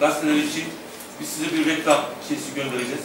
gazeteler için biz size bir reklam kesi göndereceğiz.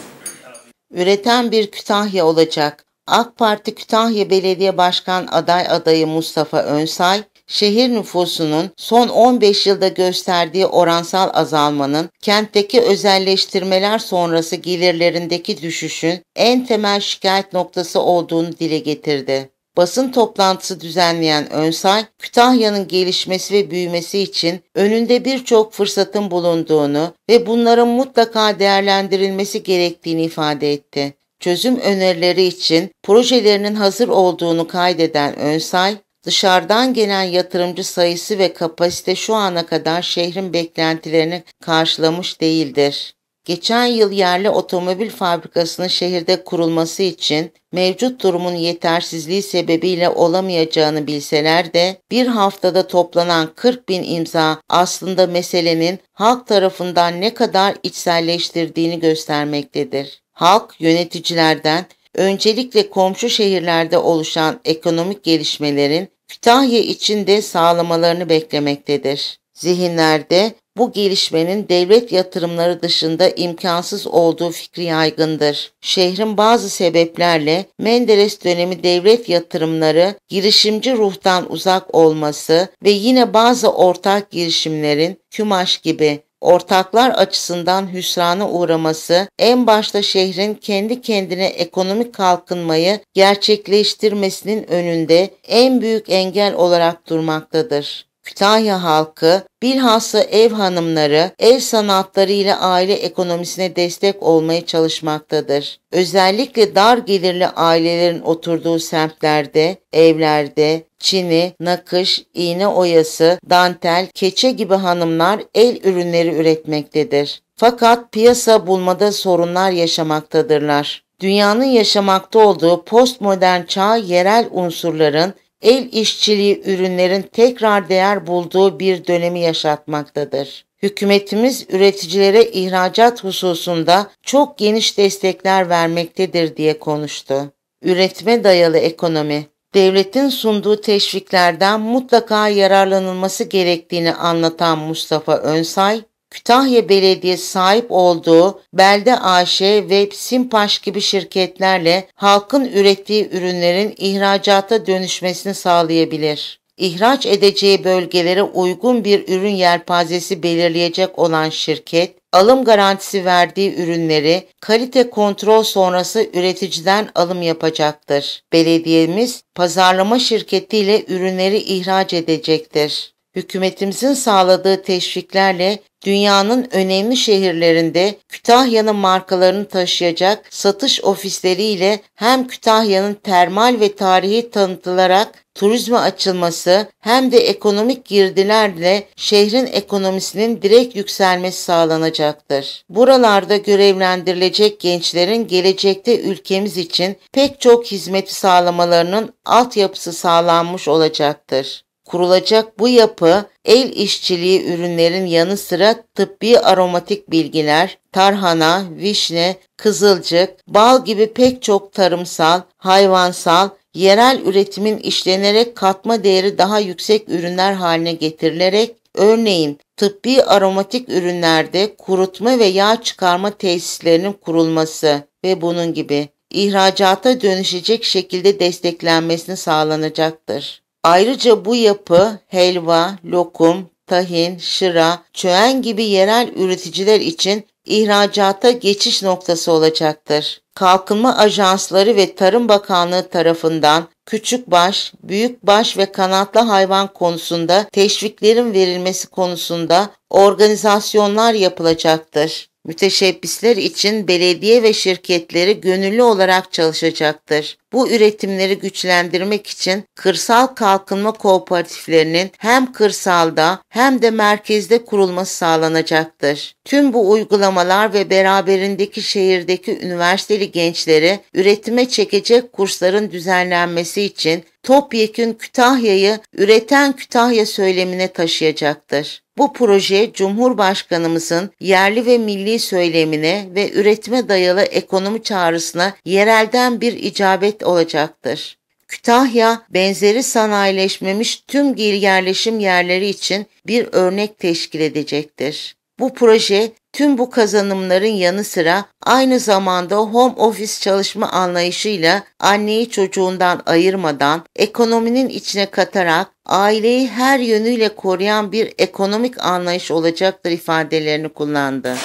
Üreten bir Kütahya olacak. AK Parti Kütahya Belediye Başkan aday adayı Mustafa Önsay, şehir nüfusunun son 15 yılda gösterdiği oransal azalmanın kentteki özelleştirmeler sonrası gelirlerindeki düşüşün en temel şikayet noktası olduğunu dile getirdi. Basın toplantısı düzenleyen Önsay, Kütahya'nın gelişmesi ve büyümesi için önünde birçok fırsatın bulunduğunu ve bunların mutlaka değerlendirilmesi gerektiğini ifade etti. Çözüm önerileri için projelerinin hazır olduğunu kaydeden Önsay, dışarıdan gelen yatırımcı sayısı ve kapasite şu ana kadar şehrin beklentilerini karşılamış değildir. Geçen yıl yerli otomobil fabrikasının şehirde kurulması için mevcut durumun yetersizliği sebebiyle olamayacağını bilseler de bir haftada toplanan 40 bin imza aslında meselenin halk tarafından ne kadar içselleştirdiğini göstermektedir. Halk yöneticilerden öncelikle komşu şehirlerde oluşan ekonomik gelişmelerin Kütahya için de sağlamalarını beklemektedir. Zihinlerde bu gelişmenin devlet yatırımları dışında imkansız olduğu fikri yaygındır. Şehrin bazı sebeplerle Menderes dönemi devlet yatırımları girişimci ruhtan uzak olması ve yine bazı ortak girişimlerin KÜMAŞ gibi ortaklar açısından hüsrana uğraması en başta şehrin kendi kendine ekonomik kalkınmayı gerçekleştirmesinin önünde en büyük engel olarak durmaktadır. Kütahya halkı bilhassa ev hanımları el sanatları ile aile ekonomisine destek olmaya çalışmaktadır. Özellikle dar gelirli ailelerin oturduğu semtlerde, evlerde çini, nakış, iğne oyası, dantel, keçe gibi hanımlar el ürünleri üretmektedir. Fakat piyasa bulmada sorunlar yaşamaktadırlar. Dünyanın yaşamakta olduğu postmodern çağ yerel unsurların el işçiliği ürünlerin tekrar değer bulduğu bir dönemi yaşatmaktadır. Hükümetimiz üreticilere ihracat hususunda çok geniş destekler vermektedir diye konuştu. Üretme dayalı ekonomi devletin sunduğu teşviklerden mutlaka yararlanılması gerektiğini anlatan Mustafa Önsay, Kütahya Belediyesi sahip olduğu Belde AŞ ve Simpaş gibi şirketlerle halkın ürettiği ürünlerin ihracata dönüşmesini sağlayabilir. İhraç edeceği bölgelere uygun bir ürün yelpazesi belirleyecek olan şirket, alım garantisi verdiği ürünleri kalite kontrol sonrası üreticiden alım yapacaktır. Belediyemiz pazarlama şirketiyle ürünleri ihraç edecektir. Hükümetimizin sağladığı teşviklerle dünyanın önemli şehirlerinde Kütahya'nın markalarını taşıyacak satış ofisleriyle hem Kütahya'nın termal ve tarihi tanıtılarak turizme açılması hem de ekonomik girdilerle şehrin ekonomisinin direkt yükselmesi sağlanacaktır. Buralarda görevlendirilecek gençlerin gelecekte ülkemiz için pek çok hizmeti sağlamalarının altyapısı sağlanmış olacaktır. Kurulacak bu yapı el işçiliği ürünlerin yanı sıra tıbbi aromatik bilgiler, tarhana, vişne, kızılcık, bal gibi pek çok tarımsal, hayvansal, yerel üretimin işlenerek katma değeri daha yüksek ürünler haline getirilerek örneğin tıbbi aromatik ürünlerde kurutma ve yağ çıkarma tesislerinin kurulması ve bunun gibi ihracata dönüşecek şekilde desteklenmesini sağlanacaktır. Ayrıca bu yapı helva, lokum, tahin, şıra, çöğen gibi yerel üreticiler için ihracata geçiş noktası olacaktır. Kalkınma Ajansları ve Tarım Bakanlığı tarafından küçük baş, büyük baş ve kanatlı hayvan konusunda teşviklerin verilmesi konusunda organizasyonlar yapılacaktır. Müteşebbisler için belediye ve şirketleri gönüllü olarak çalışacaktır. Bu üretimleri güçlendirmek için kırsal kalkınma kooperatiflerinin hem kırsalda hem de merkezde kurulması sağlanacaktır. Tüm bu uygulamalar ve beraberindeki şehirdeki üniversiteli gençleri üretime çekecek kursların düzenlenmesi için topyekün Kütahya'yı üreten Kütahya söylemine taşıyacaktır. Bu proje Cumhurbaşkanımızın yerli ve milli söylemine ve üretime dayalı ekonomi çağrısına yerelden bir icabet olacaktır. Kütahya benzeri sanayileşmemiş tüm yerleşim yerleri için bir örnek teşkil edecektir. Bu proje tüm bu kazanımların yanı sıra aynı zamanda home office çalışma anlayışıyla anneyi çocuğundan ayırmadan, ekonominin içine katarak aileyi her yönüyle koruyan bir ekonomik anlayış olacaktır ifadelerini kullandı.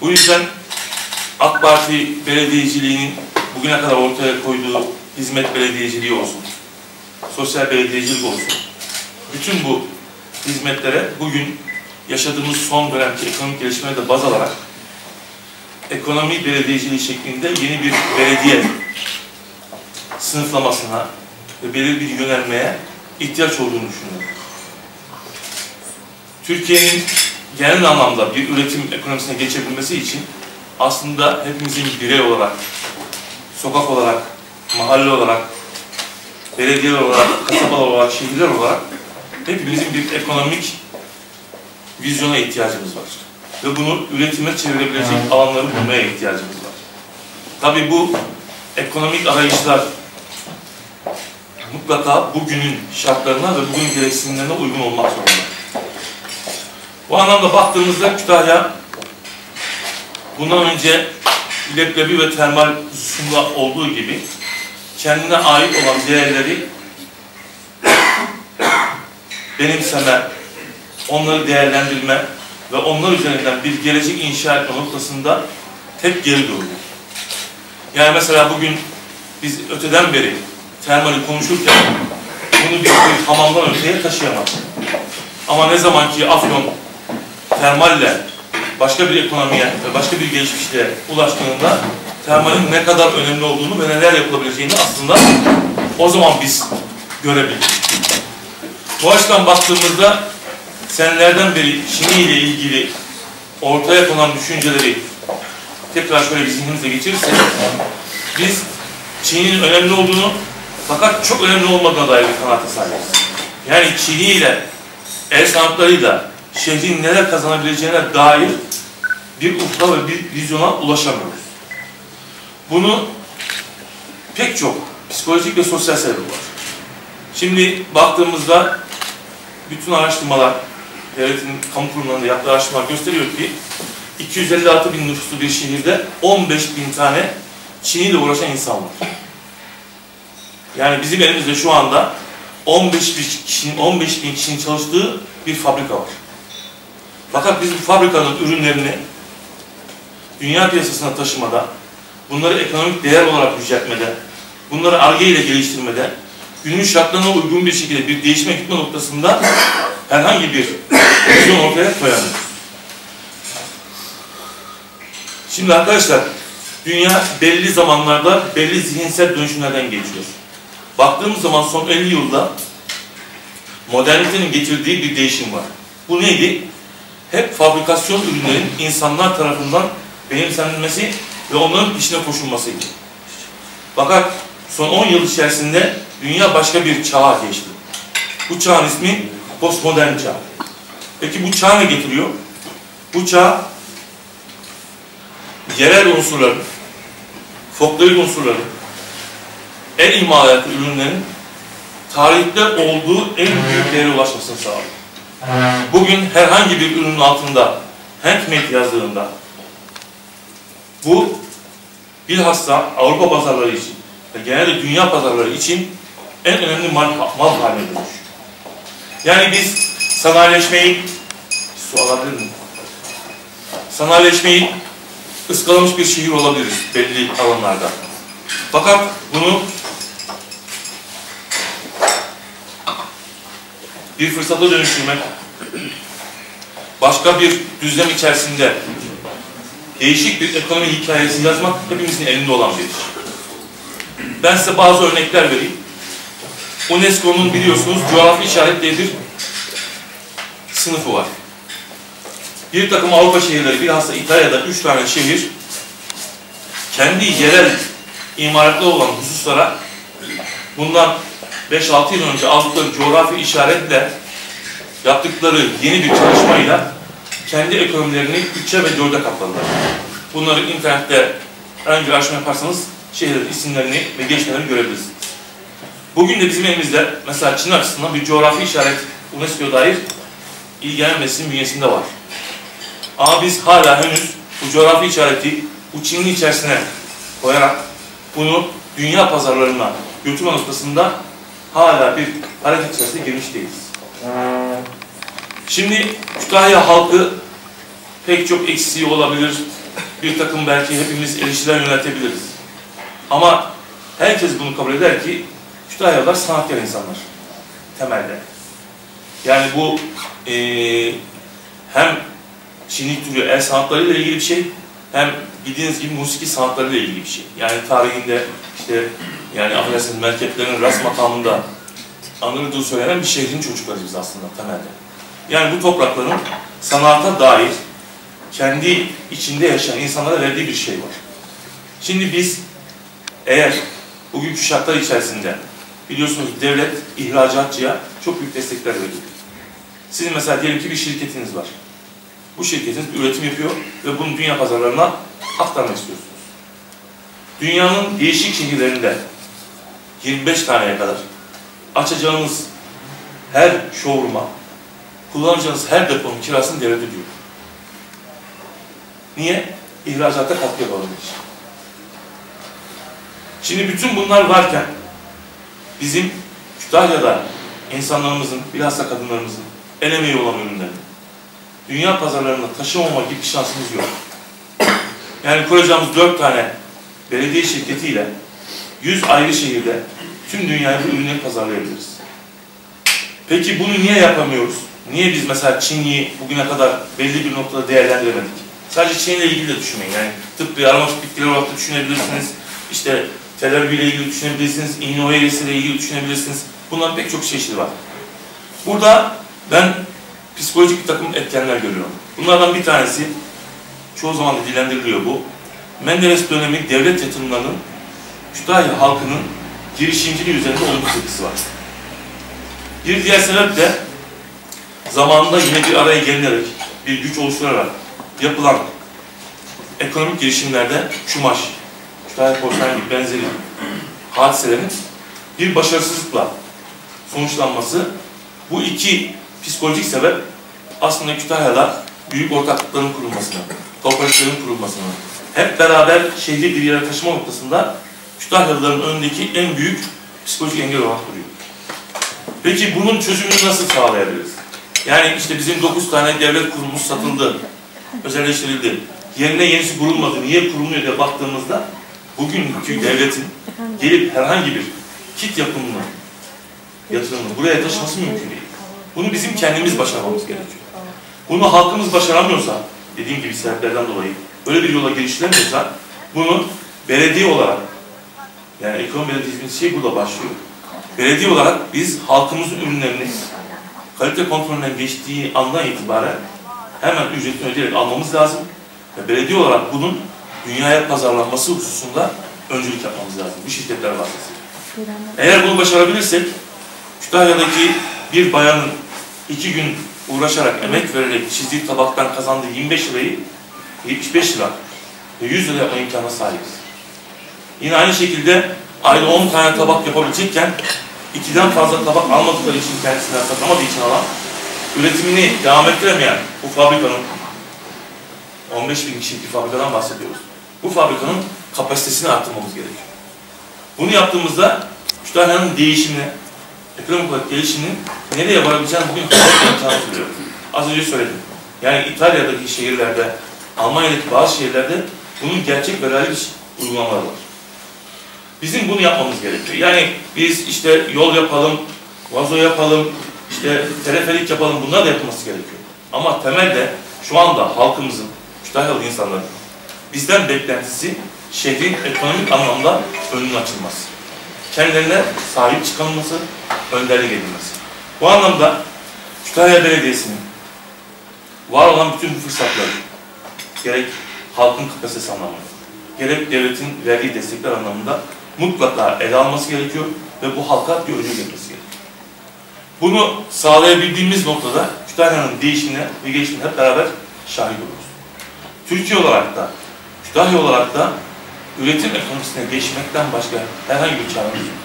Bu yüzden AK Parti belediyeciliğinin bugüne kadar ortaya koyduğu hizmet belediyeciliği olsun, sosyal belediyecilik olsun, bütün bu hizmetlere bugün yaşadığımız son dönemki ekonomik gelişmeleri de baz alarak ekonomi belediyeciliği şeklinde yeni bir belediye sınıflamasına ve belirli bir yönelmeye ihtiyaç olduğunu düşünüyorum. Türkiye'nin genel anlamda bir üretim ekonomisine geçebilmesi için aslında hepimizin birey olarak, sokak olarak, mahalle olarak, belediyeler olarak, kasabalar olarak, şehirler olarak hepimizin bir ekonomik vizyona ihtiyacımız var. Ve bunu üretime çevirebilecek alanları bulmaya ihtiyacımız var. Tabii bu ekonomik arayışlar mutlaka bugünün şartlarına ve bugünün gereksinimlerine uygun olmak zorunda. Bu anlamda baktığımızda Kütahya bundan önce leblebi ve termal sunda olduğu gibi kendine ait olan değerleri benimseme, onları değerlendirme ve onlar üzerinden bir gelecek inşa etme noktasında hep geri duruyor. Yani mesela bugün biz öteden beri termali konuşurken bunu bir, bir hamamdan öteye taşıyamadık. Ama ne zaman ki Afyon termalle başka bir ekonomiye ve başka bir gelişmişliğe ulaştığında termalin ne kadar önemli olduğunu ve neler yapılabileceğini aslında o zaman biz görebildik. Bu açıdan baktığımızda senelerden beri Çin'i ile ilgili ortaya konan düşünceleri tekrar şöyle bir zihnimize geçirirsek biz Çin'in önemli olduğunu fakat çok önemli olmadığına dair bir kanaate sahibiz. Yani Çin'i ile el sanatlarıyla şehrin neler kazanabileceğine dair bir ufka ve bir vizyona ulaşamıyoruz. Bunu pek çok psikolojik ve sosyal sebep var. Şimdi baktığımızda bütün araştırmalar, devletin kamu kurumlarında yaptığı araştırmalar gösteriyor ki 256 bin nüfuslu bir şehirde 15 bin tane Çin ile uğraşan insan var. Yani bizim elimizde şu anda 15 bin kişinin, 15 bin kişinin çalıştığı bir fabrika var. Fakat biz bu fabrikanın ürünlerini dünya piyasasına taşımada, bunları ekonomik değer olarak yüceltmede, bunları arge ile geliştirmede, günün şartlarına uygun bir şekilde bir değişime gitme noktasında herhangi bir vizyon ortaya koyamıyoruz. Şimdi arkadaşlar, dünya belli zamanlarda belli zihinsel dönüşümlerden geçiyor. Baktığımız zaman son 50 yılda modernitenin getirdiği bir değişim var. Bu neydi? Hep fabrikasyon ürünlerin insanlar tarafından benimsenilmesi ve onların peşine koşulmasıydı. Fakat son 10 yıl içerisinde dünya başka bir çağa geçti. Bu çağın ismi postmodern çağ. Peki bu çağ ne getiriyor? Bu çağ yerel unsurların, folklorik unsurların, el imalatı ürünlerin tarihte olduğu en büyük değere ulaşmasını sağlıyor. Bugün herhangi bir ürünün altında handmade yazdığında bu bilhassa Avrupa pazarları için ve genelde dünya pazarları için en önemli mal, mal haline dönüş. Yani biz sanayileşmeyi su alabilir miyim? Sanayileşmeyi ıskalamış bir şehir olabiliriz belli alanlarda. Fakat bunu bir fırsata dönüştürmek, başka bir düzlem içerisinde değişik bir ekonomi hikayesi yazmak hepimizin elinde olan bir iş. Ben size bazı örnekler vereyim. UNESCO'nun biliyorsunuz coğrafi işaret bir sınıfı var. Bir takım Avrupa şehirleri, bilhassa İtalya'da üç tane şehir kendi yerel imaratlı olan hususlara bundan 5-6 yıl önce aldıkları coğrafi işaretle yaptıkları yeni bir çalışmayla kendi ekonomilerini 3'e ve 4'e katladılar. Bunları internette herhangi bir araştırma yaparsanız şehirlerin isimlerini ve geçmelerini görebilirsiniz. Bugün de bizim elimizde mesela Çin açısından bir coğrafi işaret UNESCO'ya dair ilgilenen mesleğin bünyesinde var. Ama biz hala henüz bu coğrafi işareti bu Çinli içerisine koyarak bunu dünya pazarlarına götürme noktasında hala bir hareket içerisine girmiş değiliz. Şimdi Kütahya halkı pek çok eksiği olabilir. Bir takım belki hepimiz eleştiriler yöneltebiliriz. Ama herkes bunu kabul eder ki Kütahyalılar sanatkar insanlar. Temelde. Yani bu eee hem Çinlik türü el sanatlarıyla ilgili bir şey hem bildiğiniz gibi musiki sanatlarıyla ilgili bir şey. Yani tarihinde işte yani affedersiniz merkeplerin ras makamında anıldığı söylenen bir şehrin çocuklarıyız aslında temelde. Yani bu toprakların sanata dair kendi içinde yaşayan insanlara verdiği bir şey var. Şimdi biz eğer bugünkü şartlar içerisinde biliyorsunuz devlet ihracatçıya çok büyük destekler veriyor. Sizin mesela diyelim ki bir şirketiniz var. Bu şirketiniz üretim yapıyor ve bunu dünya pazarlarına aktarmak istiyorsunuz. Dünyanın değişik şehirlerinde 25 taneye kadar açacağınız her showroom'a kullanacağınız her deponun kirasını devlet ödüyor. Niye? İhracata katkı yapalım için. Şimdi bütün bunlar varken bizim Kütahya'da insanlarımızın, bilhassa kadınlarımızın el emeği olan ürünlerini dünya pazarlarına taşımama gibi şansımız yok. Yani kuracağımız dört tane belediye şirketiyle 100 ayrı şehirde tüm dünyaya bu ürünleri pazarlayabiliriz. Peki bunu niye yapamıyoruz? Niye biz mesela Çin'i bugüne kadar belli bir noktada değerlendiremedik? Sadece Çin'le ilgili de düşünmeyin. Yani tıbbi aromatik bitkiler olarak da düşünebilirsiniz. İşte tedavi ile ilgili düşünebilirsiniz. İğne ile ilgili düşünebilirsiniz. Bunların pek çok çeşidi var. Burada ben psikolojik bir takım etkenler görüyorum. Bunlardan bir tanesi, çoğu zaman da dilendiriliyor bu. Menderes dönemi devlet yatırımlarının Kütahya halkının girişimciliği üzerinde olumsuz etkisi var. Bir diğer sebep de zamanında yine bir araya gelinerek, bir güç oluşturarak yapılan ekonomik girişimlerde Çumaş, Kütahya Porselen gibi benzeri hadiselerin bir başarısızlıkla sonuçlanması bu iki psikolojik sebep aslında Kütahya'da büyük ortaklıkların kurulmasına, kooperatiflerin kurulmasına, hep beraber şehri bir yere taşıma noktasında Kütahyalıların önündeki en büyük psikolojik engel olarak duruyor. Peki bunun çözümünü nasıl sağlayabiliriz? Yani işte bizim 9 tane devlet kurumumuz satıldı, özelleştirildi. Yerine yenisi kurulmadı. Niye kurulmuyor diye baktığımızda bugünkü devletin gelip herhangi bir kit yapımını, yatırımını buraya taşıması mümkün değil. Bunu bizim kendimiz başarmamız gerekiyor. Bunu halkımız başaramıyorsa, dediğim gibi sebeplerden dolayı, böyle bir yola girişilemiyorsa, bunu belediye olarak, yani ekonomi belediyesinin şey burada başlıyor. Belediye olarak biz halkımızın ürünlerini kalite kontrolünden geçtiği andan itibaren hemen ücretini ödeyerek almamız lazım. Ve belediye olarak bunun dünyaya pazarlanması hususunda öncülük yapmamız lazım. Bu şirketler vasıtasıyla. Eğer bunu başarabilirsek, Kütahya'daki bir bayanın iki gün uğraşarak, emek vererek çizdiği tabaktan kazandığı 25 lirayı 75 lira ve 100 lira yapma imkanına sahibiz. Yine aynı şekilde ayda 10 tane tabak yapabilecekken ikiden fazla tabak almadıkları için kendisinden satamadığı için alan üretimini devam ettiremeyen bu fabrikanın 15 bin kişilik bir fabrikadan bahsediyoruz. Bu fabrikanın kapasitesini arttırmamız gerekiyor. Bunu yaptığımızda Kütahya'nın değişimine, ekonomik olarak gelişiminin nereye varabileceğini bugün sunuyor. Az önce söyledim. Yani İtalya'daki şehirlerde, Almanya'daki bazı şehirlerde bunun gerçek ve real uygulamaları var. Bizim bunu yapmamız gerekiyor. Yani biz işte yol yapalım, vazo yapalım, işte teleferik yapalım bunlar da yapılması gerekiyor. Ama temelde şu anda halkımızın, Kütahyalı insanların bizden beklentisi şehrin ekonomik anlamda önünün açılması. Kendilerine sahip çıkılması, önderlik edilmesi. Bu anlamda Kütahya Belediyesi'nin var olan bütün bu fırsatları gerek halkın kapasitesi anlamında, gerek devletin verdiği destekler anlamında mutlaka ele alması gerekiyor ve bu halka bir ödül getirmesi gerekiyor. Bunu sağlayabildiğimiz noktada Kütahya'nın değişimine ve gelişimine hep beraber şahit oluruz. Türkiye olarak da, Kütahya olarak da üretim ekonomisine geçmekten başka herhangi bir çaremiz yok.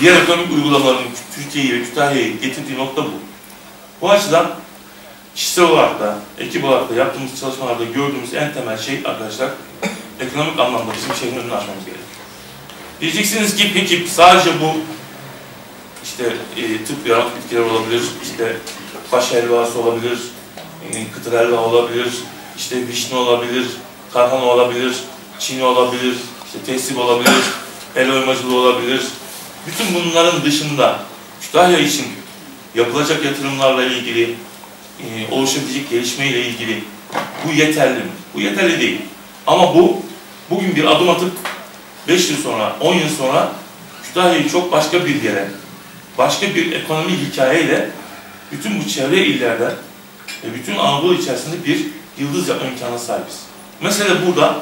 Diğer ekonomik uygulamaların Türkiye'yi ve Kütahya'yı getirdiği nokta bu. Bu açıdan kişisel olarak da, ekip olarak da yaptığımız çalışmalarda gördüğümüz en temel şey arkadaşlar, ekonomik anlamda bizim şehrin önünü açmamız gerekiyor. Diyeceksiniz ki peki sadece bu işte e, tıp yarat bitkiler olabilir, işte baş helvası olabilir, e, kıtır helva olabilir, işte vişne olabilir, tarhana olabilir, çini olabilir, işte teslim olabilir, el oymacılığı olabilir. Bütün bunların dışında Kütahya için yapılacak yatırımlarla ilgili, e, oluşabilecek gelişmeyle ilgili bu yeterli mi? Bu yeterli değil. Ama bu bugün bir adım atıp 5 yıl sonra, 10 yıl sonra Kütahya'yı çok başka bir yere, başka bir ekonomi hikayeyle bütün bu çevre illerden ve bütün Anadolu içerisinde bir yıldız yapma imkanına sahibiz. Mesele burada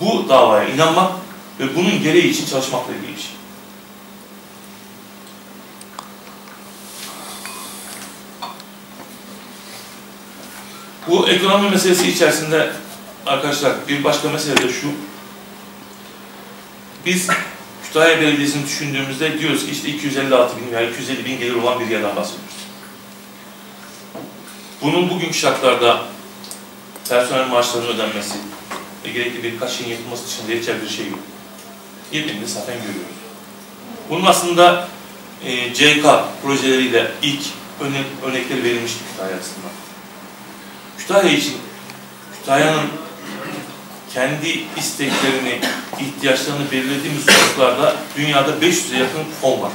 bu davaya inanmak ve bunun gereği için çalışmakla ilgili bir şey. Bu ekonomi meselesi içerisinde arkadaşlar bir başka mesele de şu. Biz Kütahya Belediyesi'ni düşündüğümüzde diyoruz ki işte 256 bin veya 250 bin gelir olan bir yerden bahsediyoruz. Bunun bugünkü şartlarda personel maaşlarının ödenmesi ve gerekli birkaç şeyin yapılması dışında yeterli bir şey yok. Yerini zaten görüyoruz. Bunun aslında e, CK projeleriyle ilk örnek, örnekleri verilmişti Kütahya açısından. Kütahya için, Kütahya'nın kendi isteklerini, ihtiyaçlarını belirlediğimiz hususlarda dünyada 500'e yakın fon var.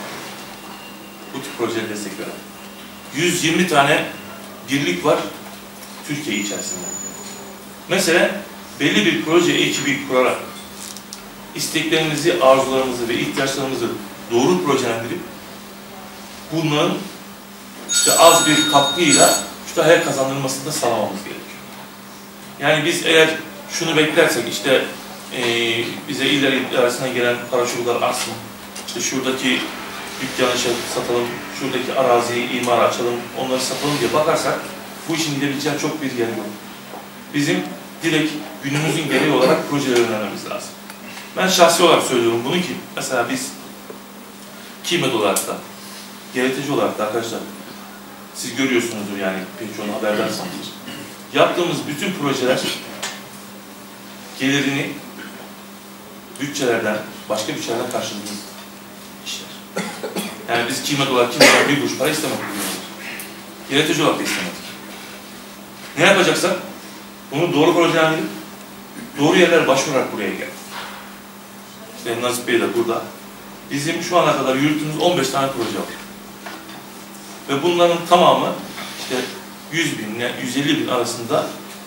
Bu tip projelere destek veren. 120 tane birlik var Türkiye içerisinde. Mesela belli bir proje ekibi kurarak isteklerimizi, arzularımızı ve ihtiyaçlarımızı doğru projelendirip bunların işte az bir katkıyla Kütahya kazandırılmasını da sağlamamız gerekiyor. Yani biz eğer şunu beklersek işte e, bize ileri arasına gelen paraşütler artsın, işte şuradaki dükkanı şey satalım, şuradaki araziyi imar açalım, onları satalım diye bakarsak bu işin gidebileceği çok bir yer yok. Bizim direkt günümüzün gereği olarak projeleri önermemiz lazım. Ben şahsi olarak söylüyorum bunu ki mesela biz kıymet olarak da, yönetici olarak da arkadaşlar siz görüyorsunuzdur yani pek çoğunu haberdarsınız. Yaptığımız bütün projeler gelirini bütçelerden, başka bütçelerden karşıladığımız işler. Yani biz kıymet olarak kimseden bir kuruş para istemedik. Yönetici olarak da istemedik. Ne yapacaksak bunu doğru projelendirip doğru yerlere başvurarak buraya geldik. İşte Nazif Bey de burada. Bizim şu ana kadar yürüttüğümüz 15 tane proje var. Ve bunların tamamı işte 100 bin ile 150 bin arasında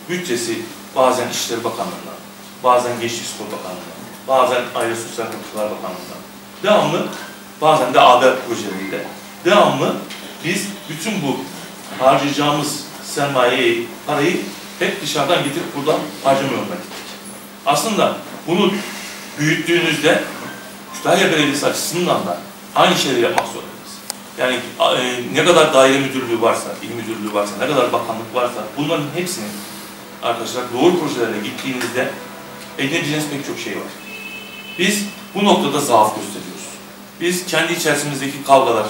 bütçesi bazen İçişleri Bakanlığı'ndan, bazen Gençlik Spor Bakanlığı'ndan, bazen Aile Sosyal Politikalar Bakanlığı'ndan. Devamlı, bazen de AB projeleriyle. Devamlı biz bütün bu harcayacağımız sermayeyi, parayı hep dışarıdan getirip buradan harcama yoluna gittik. Aslında bunu büyüttüğünüzde Kütahya Belediyesi açısından da aynı şeyleri yapmak zorundayız. Yani e, ne kadar daire müdürlüğü varsa, il müdürlüğü varsa, ne kadar bakanlık varsa bunların hepsinin arkadaşlar doğru projelerle gittiğinizde edinebileceğiniz pek çok şey var. Biz bu noktada zaaf gösteriyoruz. Biz kendi içerisimizdeki kavgalar,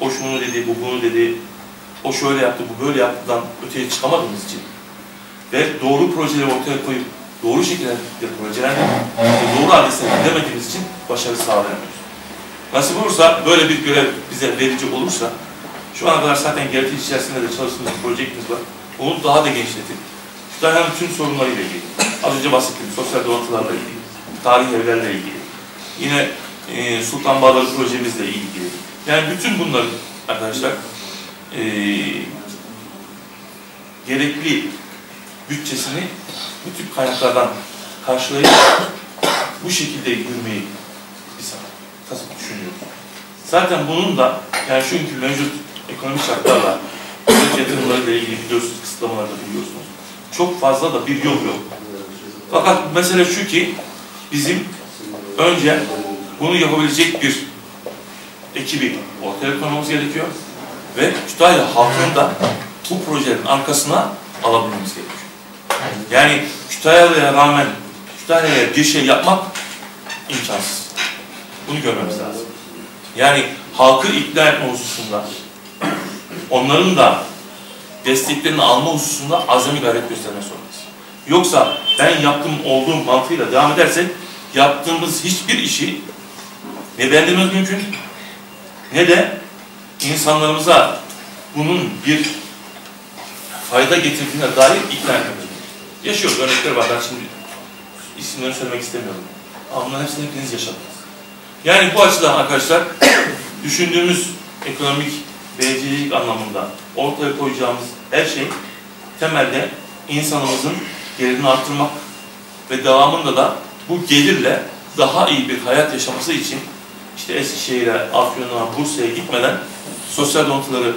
o şunu dedi, bu bunu dedi, o şöyle yaptı, bu böyle yaptıdan öteye çıkamadığımız için ve doğru projeleri ortaya koyup doğru şekilde projelendirip doğru adresine gidemediğimiz için başarı sağlayamıyoruz. Nasip olursa böyle bir görev bize verici olursa şu ana kadar zaten gerçek içerisinde de çalıştığımız bir projektimiz var. Onu daha da genişletip Kütahya'nın tüm sorunlarıyla ilgili, az önce bahsettiğim sosyal donatılarla ilgili, tarih evlerle ilgili, yine e, Sultan Bağları projemizle ilgili. Yani bütün bunların arkadaşlar e, gerekli bütçesini bu tip kaynaklardan karşılayıp bu şekilde yürümeyi düşünüyoruz. Zaten bunun da yani çünkü mevcut ekonomik şartlarla devlet yatırımlarıyla ilgili biliyorsunuz, kısıtlamaları da biliyorsunuz. Çok fazla da bir yol yok. Fakat mesele şu ki bizim önce bunu yapabilecek bir ekibi ortaya koymamız gerekiyor ve Kütahya halkını da bu projelerin arkasına alabilmemiz gerekiyor. Yani Kütahya'ya rağmen Kütahya'ya bir şey yapmak imkansız. Bunu görmemiz lazım. Yani halkı ikna etme hususunda onların da desteklerini alma hususunda azami gayret göstermek zorundayız. Yoksa ben yaptım olduğum mantığıyla devam edersek yaptığımız hiçbir işi ne beğendirmemiz mümkün ne de insanlarımıza bunun bir fayda getirdiğine dair ikna etmemiz. Yaşıyoruz, örnekler var. Ben şimdi isimlerini söylemek istemiyorum. Ama bunların hepsini hepiniz yaşadınız. Yani bu açıdan arkadaşlar düşündüğümüz ekonomik belediyecilik anlamında ortaya koyacağımız her şey temelde insanımızın gelirini arttırmak ve devamında da bu gelirle daha iyi bir hayat yaşaması için işte Eskişehir'e, Afyon'a, Bursa'ya gitmeden sosyal donatıları,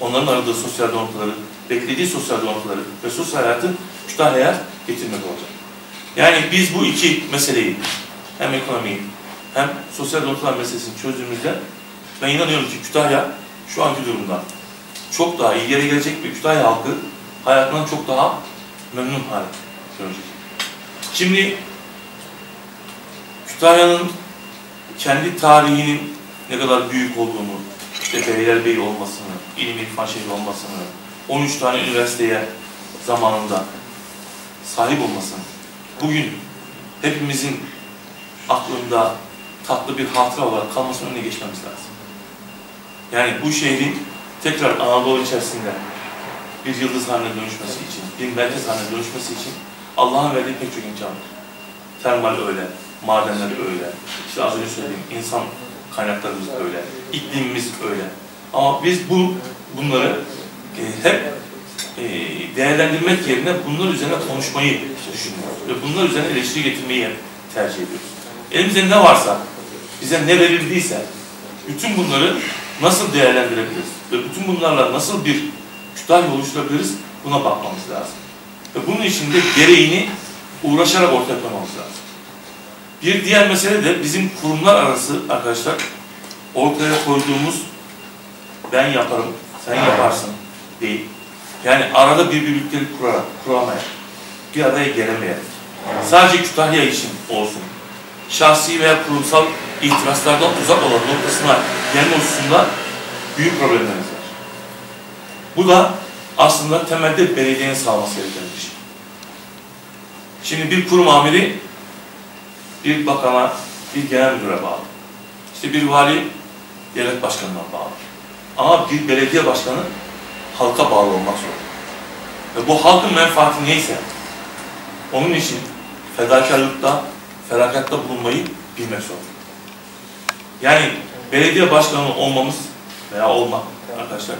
onların aradığı sosyal donatıları, beklediği sosyal donatıları ve sosyal hayatı Kütahya'ya getirmek olacak. Yani biz bu iki meseleyi hem ekonomiyi hem sosyal donatılar meselesini çözdüğümüzde ben inanıyorum ki Kütahya şu anki durumda çok daha iyi yere gelecek ve Kütahya halkı hayatından çok daha memnun hale dönecek. Şimdi Kütahya'nın kendi tarihinin ne kadar büyük olduğunu, işte Beylerbeyi olmasını, ilim irfan şehri olmasını, 13 tane üniversiteye zamanında sahip olmasını, bugün hepimizin aklında tatlı bir hatıra olarak kalmasının önüne geçmemiz lazım. Yani bu şehrin tekrar Anadolu içerisinde bir yıldız haline dönüşmesi için, bir merkez haline dönüşmesi için Allah'ın verdiği pek çok imkan var. Termal öyle, madenler öyle, işte az önce söylediğim insan kaynaklarımız öyle, iklimimiz öyle. Ama biz bu bunları e, hep e, değerlendirmek yerine bunlar üzerine konuşmayı düşünüyoruz. Ve bunlar üzerine eleştiri getirmeyi tercih ediyoruz. Elimizde ne varsa, bize ne verildiyse, bütün bunları nasıl değerlendirebiliriz ve bütün bunlarla nasıl bir Kütahya oluşturabiliriz buna bakmamız lazım. Ve bunun için de gereğini uğraşarak ortaya koymamız lazım. Bir diğer mesele de bizim kurumlar arası arkadaşlar ortaya koyduğumuz ben yaparım, sen yaparsın değil. Yani arada bir birliktelik kurarak, kuramayan, bir araya gelemeyen, sadece Kütahya için olsun, şahsi veya kurumsal ihtiraslardan uzak olan noktasına gelme hususunda büyük problemlerimiz var. Bu da aslında temelde belediyenin sağlaması gereken bir şey. Şimdi bir kurum amiri bir bakana, bir genel müdüre bağlı. İşte bir vali devlet başkanına bağlı. Ama bir belediye başkanı halka bağlı olmak zorunda. Ve bu halkın menfaati neyse onun için fedakarlıkta, felakatta bulunmayı bilmek zorunda. Yani belediye başkanı olmamız veya olmak arkadaşlar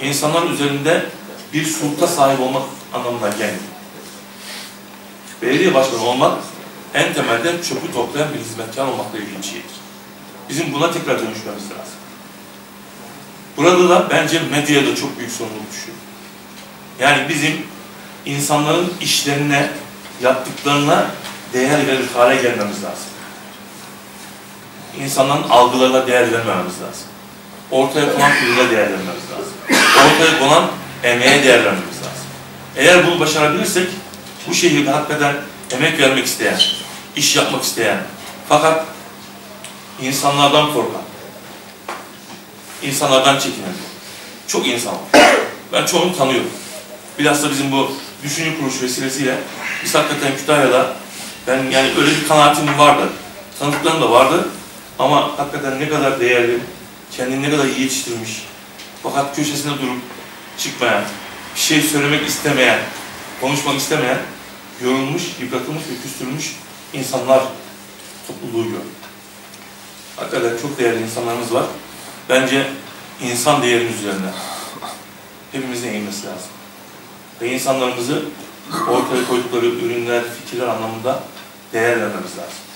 insanların üzerinde bir sulta sahip olmak anlamına gelmiyor. Belediye başkanı olmak en temelde çöpü toplayan bir hizmetkar olmakla ilgili şeydir. Bizim buna tekrar dönüşmemiz lazım. Burada da bence medyaya da çok büyük sorumluluk düşüyor. Yani bizim insanların işlerine, yaptıklarına değer verir hale gelmemiz lazım. İnsanların algılarına değer vermememiz lazım. Ortaya konan ürüne değer vermemiz lazım. Ortaya konan emeğe değer vermemiz lazım. Eğer bunu başarabilirsek bu şehirde hakikaten emek vermek isteyen, iş yapmak isteyen, fakat insanlardan korkan, insanlardan çekinen çok insan var. Ben çoğunu tanıyorum. Bilhassa bizim bu düşünce kuruluş vesilesiyle biz hakikaten Kütahya'da ben yani öyle bir kanaatim vardı. Tanıdıklarım da vardı. Ama hakikaten ne kadar değerli, kendini ne kadar iyi yetiştirmiş. Fakat köşesinde durup çıkmayan, bir şey söylemek istemeyen, konuşmak istemeyen, yorulmuş, yıpratılmış ve küstürülmüş insanlar topluluğu gördüm. Hakikaten çok değerli insanlarımız var. Bence insan değerinin üzerine hepimizin eğilmesi lazım. Ve insanlarımızı ortaya koydukları ürünler, fikirler anlamında değer vermemiz lazım.